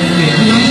Amém.